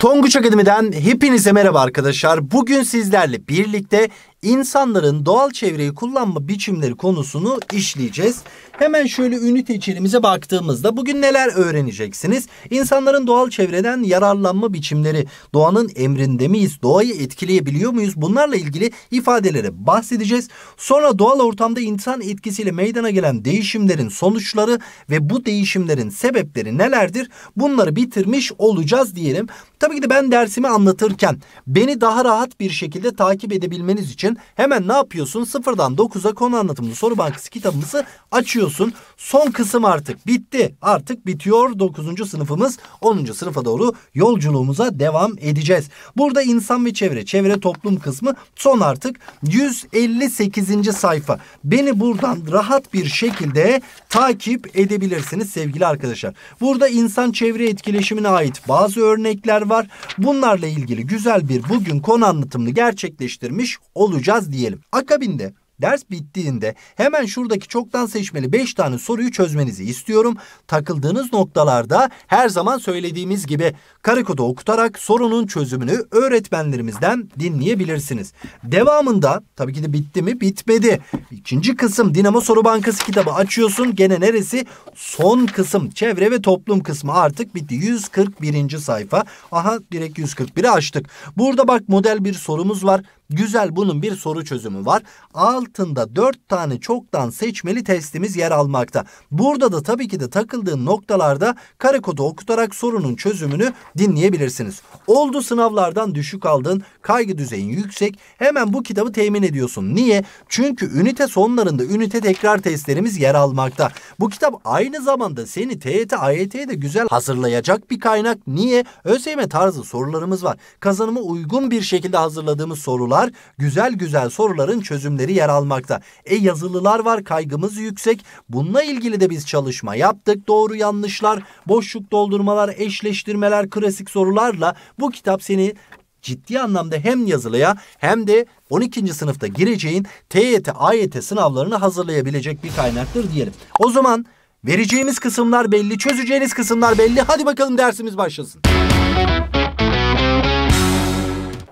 Tonguç Akademi'den hepinize merhaba arkadaşlar. Bugün sizlerle birlikte insanların doğal çevreyi kullanma biçimleri konusunu işleyeceğiz. Hemen şöyle ünite içeriğimize baktığımızda bugün neler öğreneceksiniz? İnsanların doğal çevreden yararlanma biçimleri, doğanın emrinde miyiz, doğayı etkileyebiliyor muyuz? Bunlarla ilgili ifadelere bahsedeceğiz. Sonra doğal ortamda insan etkisiyle meydana gelen değişimlerin sonuçları ve bu değişimlerin sebepleri nelerdir? Bunları bitirmiş olacağız diyelim. Tabii ki de ben dersimi anlatırken beni daha rahat bir şekilde takip edebilmeniz için hemen ne yapıyorsun? Sıfırdan 9'a konu anlatımlı soru bankası kitabımızı açıyorsun. Son kısım artık bitti. Artık bitiyor 9. sınıfımız. 10. sınıfa doğru yolculuğumuza devam edeceğiz. Burada insan ve çevre, çevre toplum kısmı son artık 158. sayfa. Beni buradan rahat bir şekilde takip edebilirsiniz sevgili arkadaşlar. Burada insan çevre etkileşimine ait bazı örnekler var. Bunlarla ilgili güzel bir bugün konu anlatımını gerçekleştirmiş olacağız diyelim. Akabinde Ders bittiğinde hemen şuradaki çoktan seçmeli 5 tane soruyu çözmenizi istiyorum. Takıldığınız noktalarda her zaman söylediğimiz gibi kare kodu okutarak sorunun çözümünü öğretmenlerimizden dinleyebilirsiniz. Devamında tabii ki de bitti mi? Bitmedi. İkinci kısım Dinamo Soru Bankası kitabı açıyorsun. Gene neresi? Son kısım çevre ve toplum kısmı artık bitti. 141. sayfa. Aha direkt 141'i açtık. Burada bak model bir sorumuz var. Güzel bunun bir soru çözümü var. Altında dört tane çoktan seçmeli testimiz yer almakta. Burada da tabii ki de takıldığın noktalarda kare kodu okutarak sorunun çözümünü dinleyebilirsiniz. Oldu sınavlardan düşük aldın, kaygı düzeyin yüksek. Hemen bu kitabı temin ediyorsun. Niye? Çünkü ünite sonlarında ünite tekrar testlerimiz yer almakta. Bu kitap aynı zamanda seni TYT, AYT'ye de güzel hazırlayacak bir kaynak. Niye? ÖSYM tarzı sorularımız var. Kazanıma uygun bir şekilde hazırladığımız sorular var. Güzel güzel soruların çözümleri yer almakta. E yazılılar var kaygımız yüksek. Bununla ilgili de biz çalışma yaptık. Doğru yanlışlar, boşluk doldurmalar, eşleştirmeler, klasik sorularla bu kitap seni ciddi anlamda hem yazılıya hem de 12. sınıfta gireceğin TYT, AYT sınavlarını hazırlayabilecek bir kaynaktır diyelim. O zaman vereceğimiz kısımlar belli, çözeceğiniz kısımlar belli. Hadi bakalım dersimiz başlasın.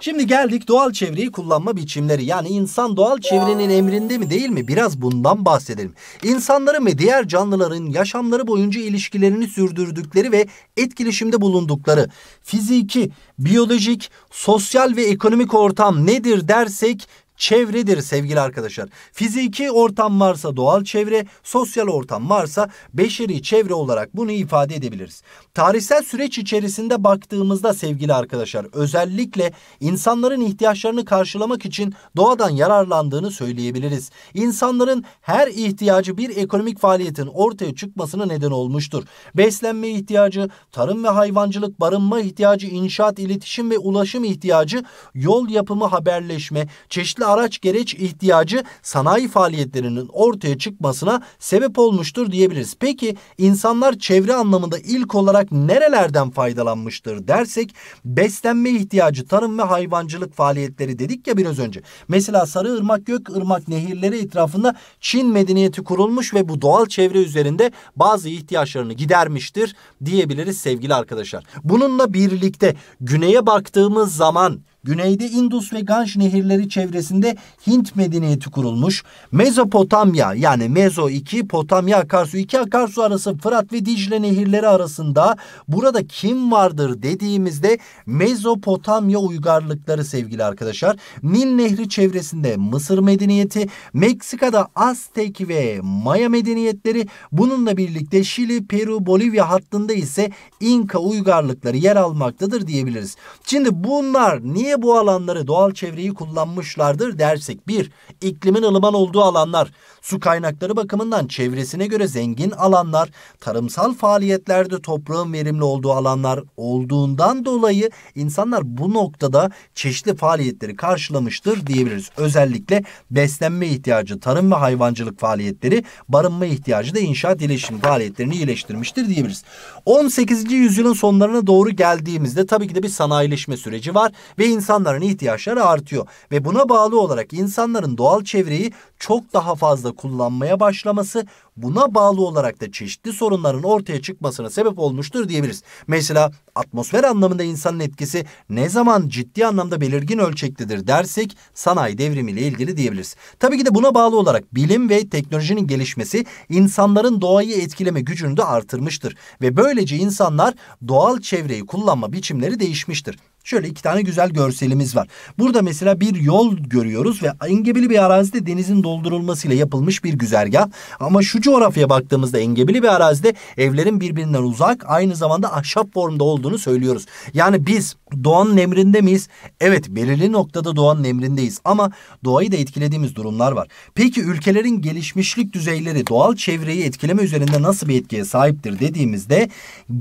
Şimdi geldik doğal çevreyi kullanma biçimleri. Yani insan doğal çevrenin emrinde mi değil mi? Biraz bundan bahsedelim. İnsanların ve diğer canlıların yaşamları boyunca ilişkilerini sürdürdükleri ve etkileşimde bulundukları fiziki, biyolojik, sosyal ve ekonomik ortam nedir dersek çevredir sevgili arkadaşlar. Fiziki ortam varsa doğal çevre, sosyal ortam varsa beşeri çevre olarak bunu ifade edebiliriz. Tarihsel süreç içerisinde baktığımızda sevgili arkadaşlar özellikle insanların ihtiyaçlarını karşılamak için doğadan yararlandığını söyleyebiliriz. İnsanların her ihtiyacı bir ekonomik faaliyetin ortaya çıkmasına neden olmuştur. Beslenme ihtiyacı, tarım ve hayvancılık, barınma ihtiyacı, inşaat, iletişim ve ulaşım ihtiyacı, yol yapımı, haberleşme, çeşitli araç gereç ihtiyacı sanayi faaliyetlerinin ortaya çıkmasına sebep olmuştur diyebiliriz. Peki insanlar çevre anlamında ilk olarak nerelerden faydalanmıştır dersek beslenme ihtiyacı tarım ve hayvancılık faaliyetleri dedik ya biraz önce. Mesela Sarıırmak, Gökırmak nehirleri etrafında Çin medeniyeti kurulmuş ve bu doğal çevre üzerinde bazı ihtiyaçlarını gidermiştir diyebiliriz sevgili arkadaşlar. Bununla birlikte güneye baktığımız zaman Güneyde Indus ve Ganj nehirleri çevresinde Hint medeniyeti kurulmuş. Mezopotamya yani Mezo 2, Potamya akarsu 2 akarsu arası Fırat ve Dicle nehirleri arasında burada kim vardır dediğimizde Mezopotamya uygarlıkları sevgili arkadaşlar. Nil Nehri çevresinde Mısır medeniyeti, Meksika'da Aztek ve Maya medeniyetleri, bununla birlikte Şili, Peru, Bolivya hattında ise İnka uygarlıkları yer almaktadır diyebiliriz. Şimdi bunlar niye bu alanları doğal çevreyi kullanmışlardır dersek bir iklimin ılıman olduğu alanlar, su kaynakları bakımından çevresine göre zengin alanlar, tarımsal faaliyetlerde toprağın verimli olduğu alanlar olduğundan dolayı insanlar bu noktada çeşitli faaliyetleri karşılamıştır diyebiliriz. Özellikle beslenme ihtiyacı, tarım ve hayvancılık faaliyetleri, barınma ihtiyacı da inşaat iletişim faaliyetlerini iyileştirmiştir diyebiliriz. 18. yüzyılın sonlarına doğru geldiğimizde tabii ki de bir sanayileşme süreci var ve insanların ihtiyaçları artıyor ve buna bağlı olarak insanların doğal çevreyi çok daha fazla kullanmaya başlaması buna bağlı olarak da çeşitli sorunların ortaya çıkmasına sebep olmuştur diyebiliriz. Mesela atmosfer anlamında insanın etkisi ne zaman ciddi anlamda belirgin ölçektedir dersek sanayi devrimiyle ilgili diyebiliriz. Tabii ki de buna bağlı olarak bilim ve teknolojinin gelişmesi insanların doğayı etkileme gücünü de artırmıştır ve böylece insanlar doğal çevreyi kullanma biçimleri değişmiştir. Şöyle iki tane güzel görselimiz var. Burada mesela bir yol görüyoruz ve engebeli bir arazide denizin doldurulmasıyla yapılmış bir güzergah. Ama şu coğrafyaya baktığımızda engebeli bir arazide evlerin birbirinden uzak aynı zamanda ahşap formda olduğunu söylüyoruz. Yani biz doğanın emrinde miyiz? Evet belirli noktada doğanın emrindeyiz ama doğayı da etkilediğimiz durumlar var. Peki ülkelerin gelişmişlik düzeyleri doğal çevreyi etkileme üzerinde nasıl bir etkiye sahiptir dediğimizde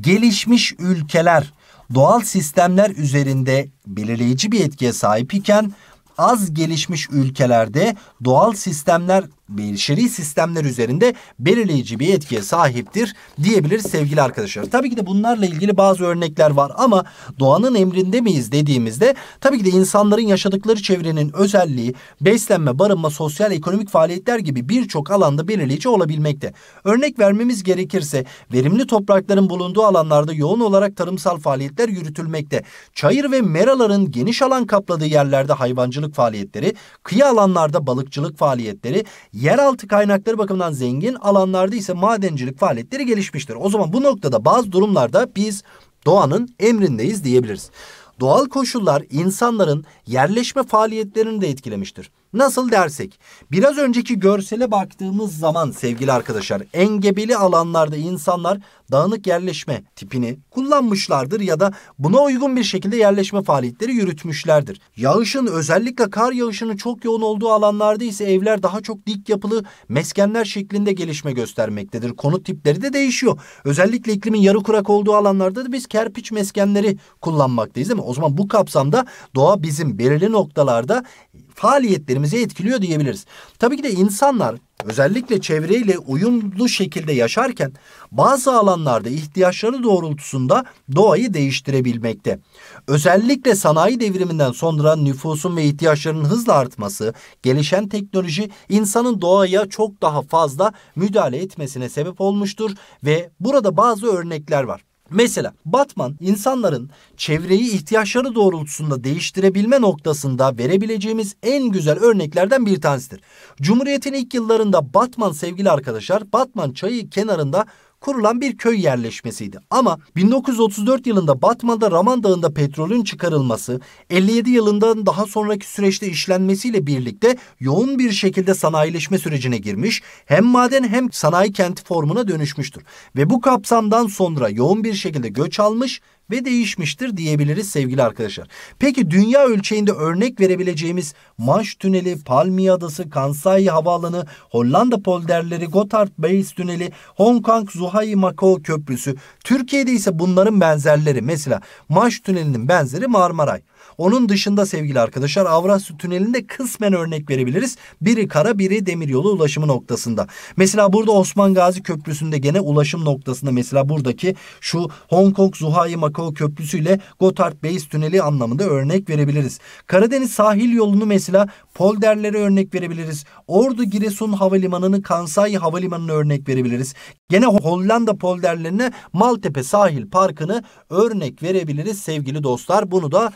gelişmiş ülkeler doğal sistemler üzerinde belirleyici bir etkiye sahip iken az gelişmiş ülkelerde doğal sistemler beşeri sistemler üzerinde belirleyici bir etkiye sahiptir diyebiliriz sevgili arkadaşlar. Tabii ki de bunlarla ilgili bazı örnekler var ama doğanın emrinde miyiz dediğimizde tabii ki de insanların yaşadıkları çevrenin özelliği, beslenme, barınma, sosyal, ekonomik faaliyetler gibi birçok alanda belirleyici olabilmekte. Örnek vermemiz gerekirse verimli toprakların bulunduğu alanlarda yoğun olarak tarımsal faaliyetler yürütülmekte. Çayır ve meraların geniş alan kapladığı yerlerde hayvancılık faaliyetleri, kıyı alanlarda balıkçılık faaliyetleri, Yeraltı kaynakları bakımından zengin alanlarda ise madencilik faaliyetleri gelişmiştir. O zaman bu noktada bazı durumlarda biz doğanın emrindeyiz diyebiliriz. Doğal koşullar insanların yerleşme faaliyetlerini de etkilemiştir. Nasıl dersek, biraz önceki görsele baktığımız zaman sevgili arkadaşlar, engebeli alanlarda insanlar dağınık yerleşme tipini kullanmışlardır ya da buna uygun bir şekilde yerleşme faaliyetleri yürütmüşlerdir. Yağışın özellikle kar yağışının çok yoğun olduğu alanlarda ise evler daha çok dik yapılı meskenler şeklinde gelişme göstermektedir. Konut tipleri de değişiyor. Özellikle iklimin yarı kurak olduğu alanlarda da biz kerpiç meskenleri kullanmaktayız değil mi? O zaman bu kapsamda doğa bizim belirli noktalarda faaliyetlerimizi etkiliyor diyebiliriz. Tabii ki de insanlar özellikle çevreyle uyumlu şekilde yaşarken bazı alanlarda ihtiyaçları doğrultusunda doğayı değiştirebilmekte. Özellikle sanayi devriminden sonra nüfusun ve ihtiyaçlarının hızla artması, gelişen teknoloji insanın doğaya çok daha fazla müdahale etmesine sebep olmuştur ve burada bazı örnekler var. Mesela Batman insanların çevreyi ihtiyaçları doğrultusunda değiştirebilme noktasında verebileceğimiz en güzel örneklerden bir tanesidir. Cumhuriyet'in ilk yıllarında Batman sevgili arkadaşlar Batman çayı kenarında kurulan bir köy yerleşmesiydi. Ama 1934 yılında Batman'da Raman Dağı'nda petrolün çıkarılması, 57 yılından daha sonraki süreçte işlenmesiyle birlikte yoğun bir şekilde sanayileşme sürecine girmiş, hem maden hem sanayi kenti formuna dönüşmüştür. Ve bu kapsamdan sonra yoğun bir şekilde göç almış ve değişmiştir diyebiliriz sevgili arkadaşlar. Peki dünya ölçeğinde örnek verebileceğimiz Manş Tüneli, Palmiye Adası, Kansai Havaalanı, Hollanda polderleri, Gotthard Base Tüneli, Hong Kong Zuhai Macao Köprüsü. Türkiye'de ise bunların benzerleri mesela Manş Tüneli'nin benzeri Marmaray. Onun dışında sevgili arkadaşlar Avrasya Tüneli'nde kısmen örnek verebiliriz. Biri kara biri demiryolu ulaşımı noktasında. Mesela burada Osman Gazi Köprüsü'nde gene ulaşım noktasında mesela buradaki şu Hong Kong Zuhai Macao Köprüsü ile Gotthard Base Tüneli anlamında örnek verebiliriz. Karadeniz sahil yolunu mesela polderlere örnek verebiliriz. Ordu Giresun Havalimanı'nı Kansai Havalimanı'nı örnek verebiliriz. Gene Hollanda polderlerine Maltepe Sahil Parkı'nı örnek verebiliriz sevgili dostlar. Bunu da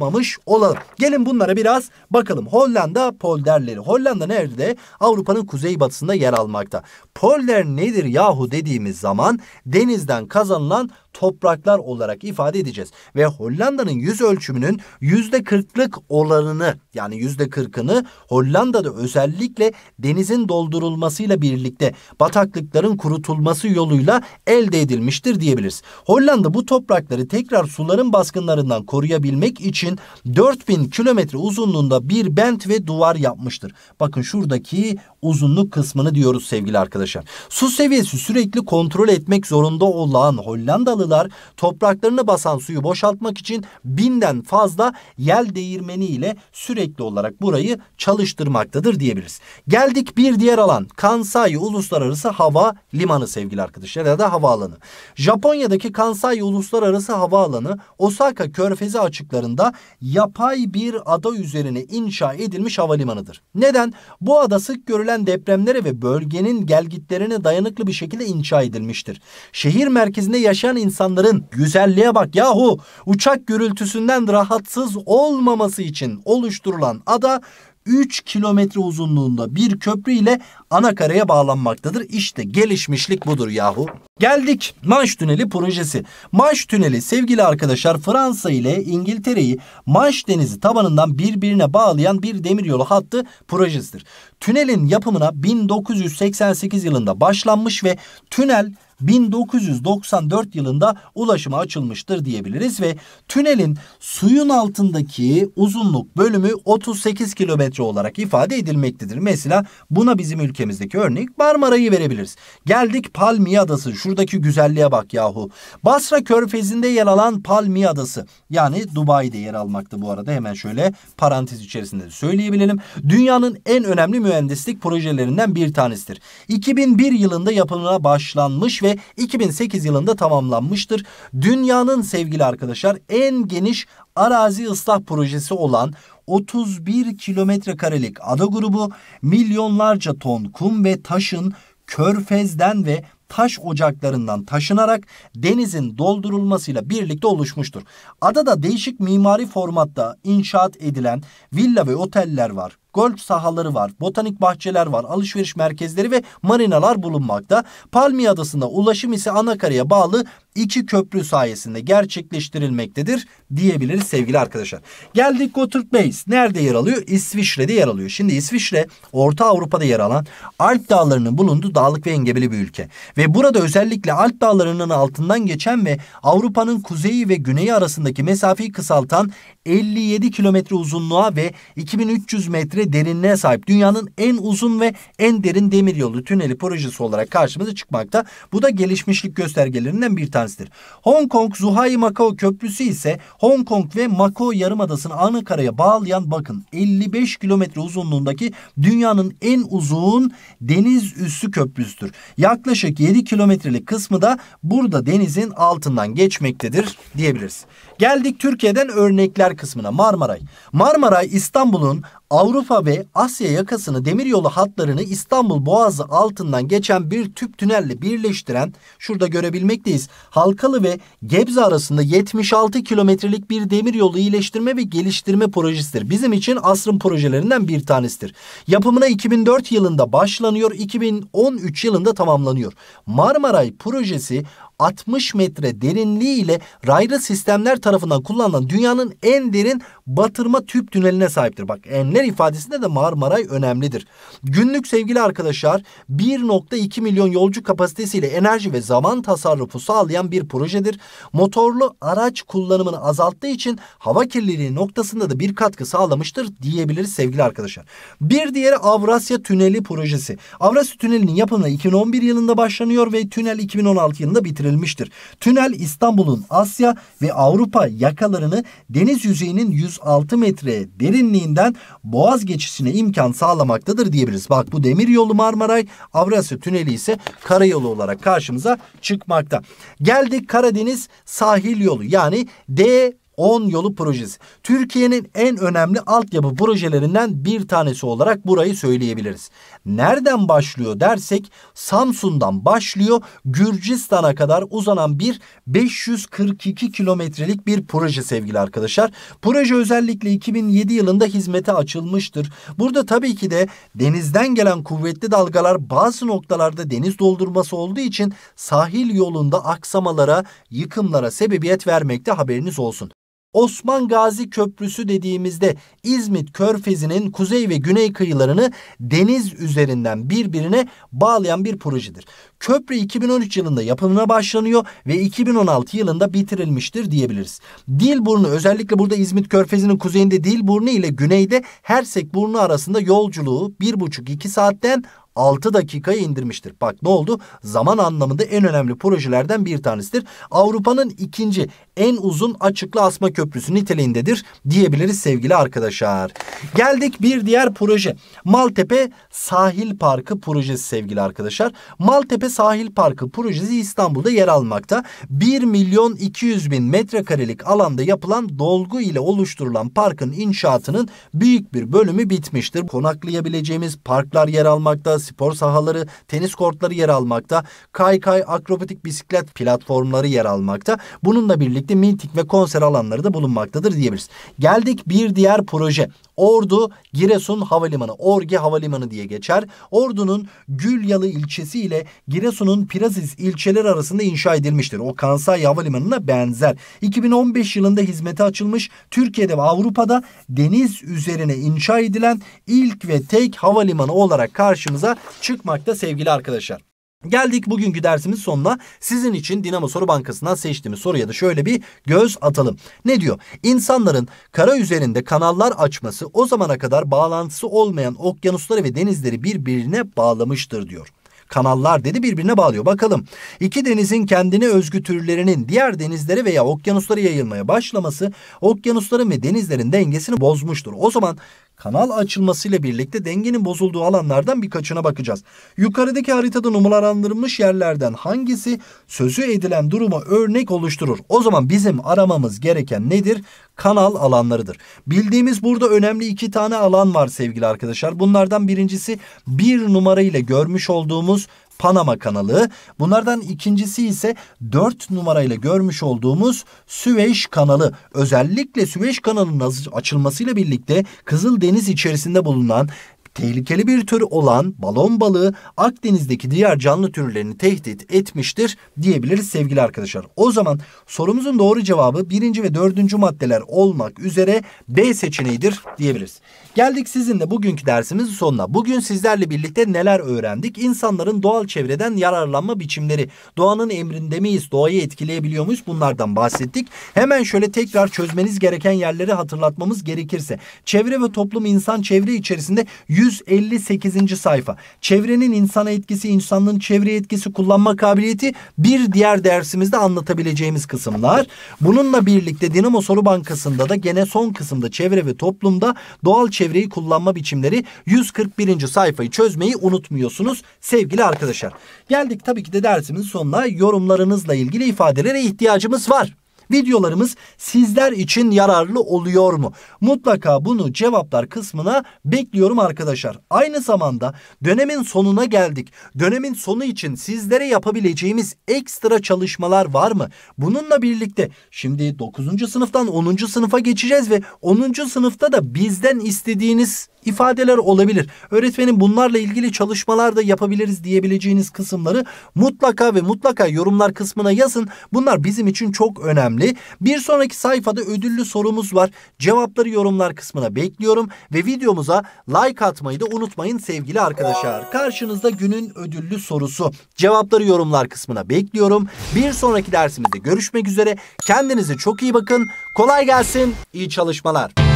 unutmamış olalım. Gelin bunlara biraz bakalım. Hollanda polderleri. Hollanda nerede? Avrupa'nın kuzeybatısında yer almakta. Polder nedir yahu dediğimiz zaman denizden kazanılan topraklar olarak ifade edeceğiz. Ve Hollanda'nın yüz ölçümünün yüzde kırklık olanını yani yüzde kırkını Hollanda'da özellikle denizin doldurulmasıyla birlikte bataklıkların kurutulması yoluyla elde edilmiştir diyebiliriz. Hollanda bu toprakları tekrar suların baskınlarından koruyabilmek için 4000 kilometre uzunluğunda bir bent ve duvar yapmıştır. Bakın şuradaki uzunluk kısmını diyoruz sevgili arkadaşlar. Su seviyesi sürekli kontrol etmek zorunda olan Hollandalı Avrupalılar topraklarını basan suyu boşaltmak için binden fazla yel değirmeni ile sürekli olarak burayı çalıştırmaktadır diyebiliriz. Geldik bir diğer alan Kansai Uluslararası Hava Limanı sevgili arkadaşlar ya da havaalanı. Japonya'daki Kansai Uluslararası Havaalanı Osaka Körfezi açıklarında yapay bir ada üzerine inşa edilmiş havalimanıdır. Neden? Bu ada sık görülen depremlere ve bölgenin gelgitlerine dayanıklı bir şekilde inşa edilmiştir. Şehir merkezinde yaşayan insanların güzelliğe bak yahu. Uçak gürültüsünden rahatsız olmaması için oluşturulan ada 3 kilometre uzunluğunda bir köprü ile ana karaya bağlanmaktadır. İşte gelişmişlik budur yahu. Geldik Manş Tüneli projesi. Manş Tüneli sevgili arkadaşlar Fransa ile İngiltere'yi Manş Denizi tabanından birbirine bağlayan bir demiryolu hattı projesidir. Tünelin yapımına 1988 yılında başlanmış ve tünel 1994 yılında ulaşıma açılmıştır diyebiliriz ve tünelin suyun altındaki uzunluk bölümü 38 kilometre olarak ifade edilmektedir. Mesela buna bizim ülkemizdeki örnek Marmara'yı verebiliriz. Geldik Palmiye Adası. Şuradaki güzelliğe bak yahu. Basra Körfezi'nde yer alan Palmiye Adası. Yani Dubai'de yer almakta bu arada. Hemen şöyle parantez içerisinde de söyleyebilelim. Dünyanın en önemli mühendislik projelerinden bir tanesidir. 2001 yılında yapımına başlanmış ve ve 2008 yılında tamamlanmıştır. Dünyanın sevgili arkadaşlar en geniş arazi ıslah projesi olan 31 kilometre karelik ada grubu milyonlarca ton kum ve taşın körfezden ve taş ocaklarından taşınarak denizin doldurulmasıyla birlikte oluşmuştur. Adada değişik mimari formatta inşaat edilen villa ve oteller var golf sahaları var, botanik bahçeler var, alışveriş merkezleri ve marinalar bulunmakta. Palmiye Adası'nda ulaşım ise Anakara'ya bağlı iki köprü sayesinde gerçekleştirilmektedir diyebiliriz sevgili arkadaşlar. Geldik Gotthard Base. Nerede yer alıyor? İsviçre'de yer alıyor. Şimdi İsviçre Orta Avrupa'da yer alan Alp dağlarının bulunduğu dağlık ve engebeli bir ülke. Ve burada özellikle Alp dağlarının altından geçen ve Avrupa'nın kuzeyi ve güneyi arasındaki mesafeyi kısaltan 57 kilometre uzunluğa ve 2300 metre derinliğe sahip dünyanın en uzun ve en derin demiryolu tüneli projesi olarak karşımıza çıkmakta. Bu da gelişmişlik göstergelerinden bir tanesidir. Hong Kong Zhuhai Macao Köprüsü ise Hong Kong ve Macao Yarımadası'nı ana karaya bağlayan bakın 55 kilometre uzunluğundaki dünyanın en uzun deniz üssü köprüsüdür. Yaklaşık 7 kilometrelik kısmı da burada denizin altından geçmektedir diyebiliriz. Geldik Türkiye'den örnekler kısmına Marmaray. Marmaray İstanbul'un Avrupa ve Asya yakasını demiryolu hatlarını İstanbul Boğazı altından geçen bir tüp tünelle birleştiren şurada görebilmekteyiz. Halkalı ve Gebze arasında 76 kilometrelik bir demiryolu iyileştirme ve geliştirme projesidir. Bizim için asrın projelerinden bir tanesidir. Yapımına 2004 yılında başlanıyor, 2013 yılında tamamlanıyor. Marmaray projesi 60 metre derinliği ile raylı sistemler tarafından kullanılan dünyanın en derin batırma tüp tüneline sahiptir. Bak enler ifadesinde de Marmaray önemlidir. Günlük sevgili arkadaşlar 1.2 milyon yolcu kapasitesiyle enerji ve zaman tasarrufu sağlayan bir projedir. Motorlu araç kullanımını azalttığı için hava kirliliği noktasında da bir katkı sağlamıştır diyebiliriz sevgili arkadaşlar. Bir diğeri Avrasya Tüneli projesi. Avrasya Tüneli'nin yapımı 2011 yılında başlanıyor ve tünel 2016 yılında bitirilmiştir. Tünel İstanbul'un Asya ve Avrupa yakalarını deniz yüzeyinin 106 metre derinliğinden boğaz geçişine imkan sağlamaktadır diyebiliriz. Bak bu demir yolu Marmaray, Avrasya Tüneli ise karayolu olarak karşımıza çıkmakta. Geldik Karadeniz sahil yolu yani D 10 yolu projesi. Türkiye'nin en önemli altyapı projelerinden bir tanesi olarak burayı söyleyebiliriz. Nereden başlıyor dersek Samsun'dan başlıyor Gürcistan'a kadar uzanan bir 542 kilometrelik bir proje sevgili arkadaşlar. Proje özellikle 2007 yılında hizmete açılmıştır. Burada tabii ki de denizden gelen kuvvetli dalgalar bazı noktalarda deniz doldurması olduğu için sahil yolunda aksamalara, yıkımlara sebebiyet vermekte haberiniz olsun. Osman Gazi Köprüsü dediğimizde İzmit Körfezi'nin kuzey ve güney kıyılarını deniz üzerinden birbirine bağlayan bir projedir. Köprü 2013 yılında yapımına başlanıyor ve 2016 yılında bitirilmiştir diyebiliriz. Dilburnu özellikle burada İzmit Körfezi'nin kuzeyinde Dilburnu ile güneyde Hersek Burnu arasında yolculuğu 1,5-2 saatten 6 dakikaya indirmiştir. Bak ne oldu? Zaman anlamında en önemli projelerden bir tanesidir. Avrupa'nın ikinci en uzun açıklı asma köprüsü niteliğindedir diyebiliriz sevgili arkadaşlar. Geldik bir diğer proje. Maltepe Sahil Parkı projesi sevgili arkadaşlar. Maltepe Sahil Parkı projesi İstanbul'da yer almakta. 1 milyon 200 bin metrekarelik alanda yapılan dolgu ile oluşturulan parkın inşaatının büyük bir bölümü bitmiştir. Konaklayabileceğimiz parklar yer almakta, spor sahaları, tenis kortları yer almakta, kaykay, akrobatik bisiklet platformları yer almakta. Bununla birlikte miting ve konser alanları da bulunmaktadır diyebiliriz. Geldik bir diğer proje. Ordu Giresun Havalimanı, Orge Havalimanı diye geçer. Ordu'nun Gülyalı ilçesi ile Giresun'un Piraziz ilçeleri arasında inşa edilmiştir. O Kansai Havalimanı'na benzer. 2015 yılında hizmete açılmış Türkiye'de ve Avrupa'da deniz üzerine inşa edilen ilk ve tek havalimanı olarak karşımıza çıkmakta sevgili arkadaşlar. Geldik bugünkü dersimiz sonuna. Sizin için Dinamo Soru Bankası'ndan seçtiğimiz soruya da şöyle bir göz atalım. Ne diyor? İnsanların kara üzerinde kanallar açması o zamana kadar bağlantısı olmayan okyanusları ve denizleri birbirine bağlamıştır diyor kanallar dedi birbirine bağlıyor. Bakalım iki denizin kendine özgü türlerinin diğer denizlere veya okyanuslara yayılmaya başlaması okyanusların ve denizlerin dengesini bozmuştur. O zaman kanal açılmasıyla birlikte dengenin bozulduğu alanlardan birkaçına bakacağız. Yukarıdaki haritada numaralandırılmış yerlerden hangisi sözü edilen duruma örnek oluşturur? O zaman bizim aramamız gereken nedir? Kanal alanlarıdır. Bildiğimiz burada önemli iki tane alan var sevgili arkadaşlar. Bunlardan birincisi bir numara ile görmüş olduğumuz Panama kanalı. Bunlardan ikincisi ise 4 numarayla görmüş olduğumuz Süveyş kanalı. Özellikle Süveyş kanalının açılmasıyla birlikte Kızıldeniz içerisinde bulunan tehlikeli bir tür olan balon balığı Akdeniz'deki diğer canlı türlerini tehdit etmiştir diyebiliriz sevgili arkadaşlar. O zaman sorumuzun doğru cevabı birinci ve dördüncü maddeler olmak üzere B seçeneğidir diyebiliriz. Geldik sizinle bugünkü dersimizin sonuna. Bugün sizlerle birlikte neler öğrendik? İnsanların doğal çevreden yararlanma biçimleri. Doğanın emrinde miyiz? Doğayı etkileyebiliyor muyuz? Bunlardan bahsettik. Hemen şöyle tekrar çözmeniz gereken yerleri hatırlatmamız gerekirse. Çevre ve toplum insan çevre içerisinde 158. sayfa. Çevrenin insana etkisi, insanlığın çevreye etkisi, kullanma kabiliyeti bir diğer dersimizde anlatabileceğimiz kısımlar. Bununla birlikte Dinamo Soru Bankası'nda da gene son kısımda çevre ve toplumda doğal çevreyi kullanma biçimleri 141. sayfayı çözmeyi unutmuyorsunuz sevgili arkadaşlar. Geldik tabii ki de dersimizin sonuna yorumlarınızla ilgili ifadelere ihtiyacımız var videolarımız sizler için yararlı oluyor mu? Mutlaka bunu cevaplar kısmına bekliyorum arkadaşlar. Aynı zamanda dönemin sonuna geldik. Dönemin sonu için sizlere yapabileceğimiz ekstra çalışmalar var mı? Bununla birlikte şimdi 9. sınıftan 10. sınıfa geçeceğiz ve 10. sınıfta da bizden istediğiniz ifadeler olabilir. Öğretmenim bunlarla ilgili çalışmalar da yapabiliriz diyebileceğiniz kısımları mutlaka ve mutlaka yorumlar kısmına yazın. Bunlar bizim için çok önemli. Bir sonraki sayfada ödüllü sorumuz var. Cevapları yorumlar kısmına bekliyorum ve videomuza like atmayı da unutmayın sevgili arkadaşlar. Karşınızda günün ödüllü sorusu. Cevapları yorumlar kısmına bekliyorum. Bir sonraki dersimizde görüşmek üzere. Kendinize çok iyi bakın. Kolay gelsin. İyi çalışmalar.